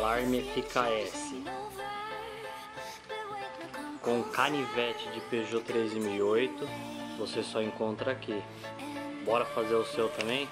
Alarme FKS com canivete de Peugeot 3008 você só encontra aqui. Bora fazer o seu também?